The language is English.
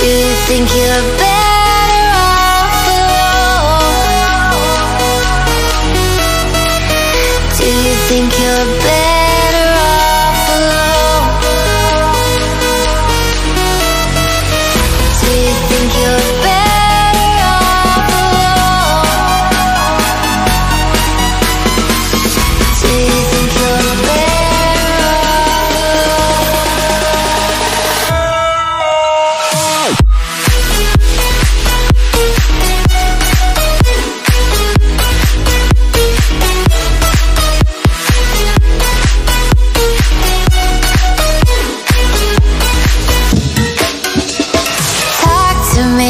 think you're better off alone? Do you think you're better? to me.